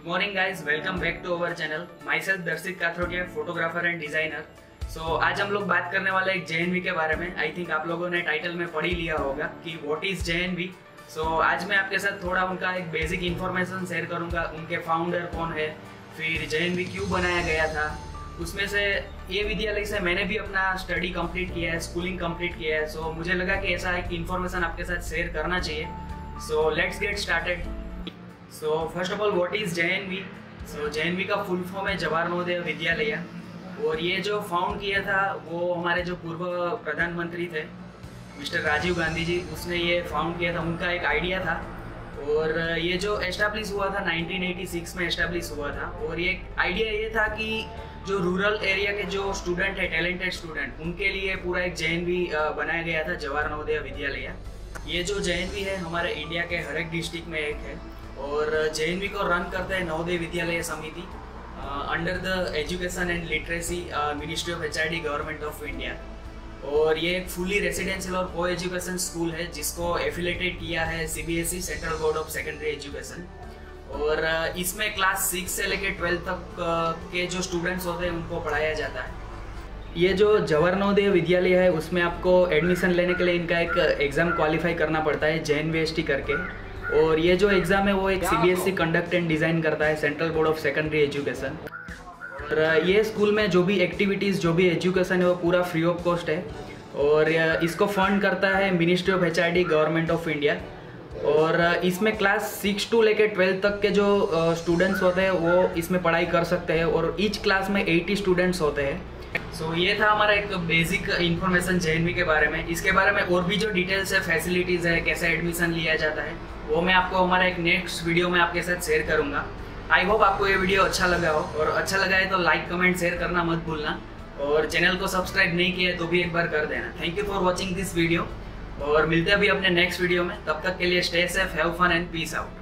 Good morning guys welcome back to our channel myself Darshit Kathrotiya photographer and designer so आज हम लोग बात करने वाले एक जे के बारे में। आई थिंक आप लोगों ने टाइटल में पढ़ ही लिया होगा कि वॉट इज़ जे सो आज मैं आपके साथ थोड़ा उनका एक बेसिक इन्फॉर्मेशन शेयर करूँगा। उनके फाउंडर कौन है? फिर जे क्यों बनाया गया था? उसमें से ये विद्यालय से मैंने भी अपना स्टडी कंप्लीट किया है स्कूलिंग कंप्लीट किया है। सो so, मुझे लगा कि ऐसा एक इन्फॉर्मेशन आपके साथ शेयर करना चाहिए। So let's get started so first of all what is J so J का फुल फॉर्म है जवाहर नवोदय विद्यालय और ये जो फाउंड किया था, वो हमारे जो पूर्व प्रधानमंत्री थे, मिस्टर राजीव गांधी जी, उसने ये फाउंड किया था, उनका एक आइडिया था। और ये जो एस्टेब्लिश हुआ था 1986 में एस्टेब्लिश हुआ था, और ये आइडिया ये था कि जो रूरल एरिया के जो स्टूडेंट है टैलेंटेड स्टूडेंट उनके लिए पूरा एक जैन भी बनाया गया था जवाहर नवोदय विद्यालय ये जो भी है, हमारे इंडिया के हर एक डिस्ट्रिक्ट में एक है। और जे को रन करते हैं Navodaya Vidyalaya Samiti under the education and literacy ministry of HRD government of India और ये एक फुली रेसिडेंशियल और को एजुकेशन स्कूल है, जिसको एफिलेटेड किया है CBSE central board of secondary education और इसमें क्लास सिक्स से लेकर ट्वेल्थ तक के जो स्टूडेंट्स होते हैं, उनको पढ़ाया जाता है। ये जो जवाहर नवोदय विद्यालय है, उसमें आपको एडमिशन लेने के लिए इनका एक एग्ज़ाम क्वालिफाई करना पड़ता है जैन वी करके। और ये जो एग्ज़ाम है वो एक C B S E conduct and design करता है central board of secondary education और ये स्कूल में जो भी एक्टिविटीज़ जो भी एजुकेशन है वो पूरा फ्री ऑफ़ कॉस्ट है। और इसको फंड करता है ministry of H government of India और इसमें क्लास सिक्स टू लेके ट्वेल्थ तक के जो स्टूडेंट्स होते हैं वो इसमें पढ़ाई कर सकते हैं। और ईच क्लास में एटी स्टूडेंट्स होते हैं। सो so, ये था हमारा एक बेसिक इन्फॉर्मेशन जे के बारे में। इसके बारे में और भी जो डिटेल्स है फैसिलिटीज़ है कैसे एडमिशन लिया जाता है वो मैं आपको हमारा एक नेक्स्ट वीडियो में आपके साथ शेयर करूँगा। आई होप आपको ये वीडियो अच्छा लगा हो। और अच्छा लगा है तो लाइक कमेंट शेयर करना मत भूलना। और चैनल को सब्सक्राइब नहीं किया तो भी एक बार कर देना। Thank you for watching this video और मिलते हैं अभी अपने नेक्स्ट वीडियो में। तब तक के लिए stay safe have fun and peace out